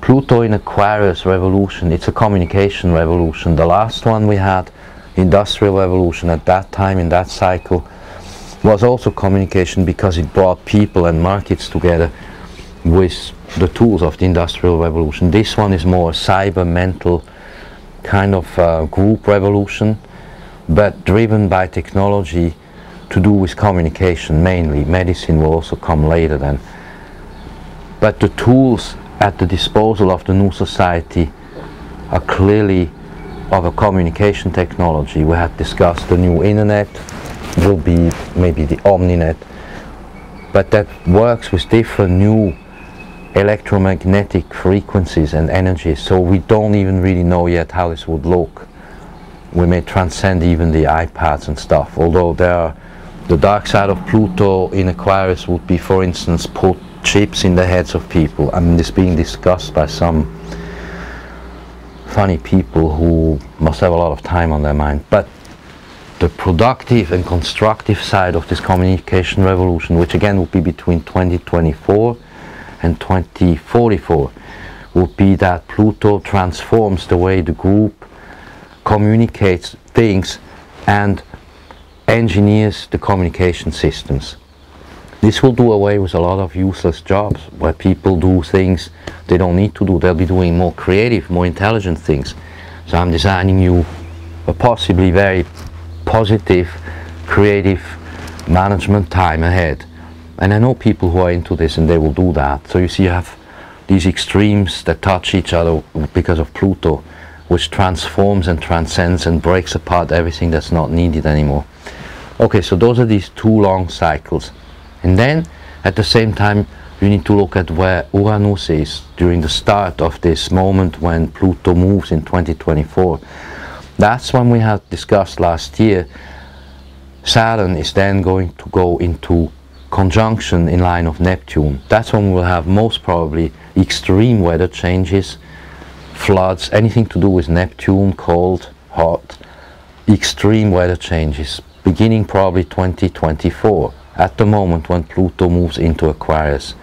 Pluto in Aquarius revolution, it's a communication revolution. The last one we had, industrial revolution at that time in that cycle, was also communication because it brought people and markets together with the tools of the industrial revolution. This one is more a cyber mental kind of uh, group revolution, but driven by technology to do with communication mainly. Medicine will also come later then. But the tools at the disposal of the new society are clearly of a communication technology. We had discussed the new internet will be maybe the omninet, but that works with different new electromagnetic frequencies and energies, so we don't even really know yet how this would look. We may transcend even the iPads and stuff, although there are the dark side of Pluto in Aquarius would be, for instance, put chips in the heads of people. I mean, this being discussed by some funny people who must have a lot of time on their mind. But the productive and constructive side of this communication revolution, which again would be between 2024 and 2044, would be that Pluto transforms the way the group communicates things and engineers the communication systems. This will do away with a lot of useless jobs where people do things they don't need to do. They'll be doing more creative, more intelligent things. So I'm designing you a possibly very positive, creative management time ahead. And I know people who are into this and they will do that. So you see you have these extremes that touch each other because of Pluto, which transforms and transcends and breaks apart everything that's not needed anymore. Okay, so those are these two long cycles. And then at the same time, you need to look at where Uranus is during the start of this moment when Pluto moves in 2024. That's when we had discussed last year. Saturn is then going to go into conjunction in line of Neptune. That's when we will have most probably extreme weather changes, floods, anything to do with Neptune, cold, hot, extreme weather changes, beginning probably 2024 at the moment when Pluto moves into Aquarius.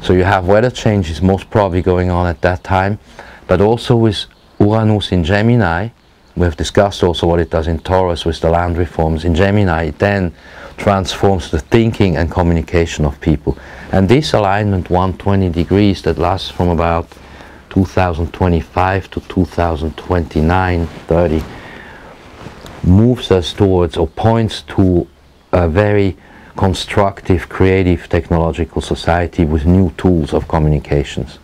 So you have weather changes most probably going on at that time, but also with Uranus in Gemini, we have discussed also what it does in Taurus with the land reforms. In Gemini, then transforms the thinking and communication of people. And this alignment, 120 degrees, that lasts from about 2025 to 2029, 30, moves us towards or points to a very constructive, creative, technological society with new tools of communications.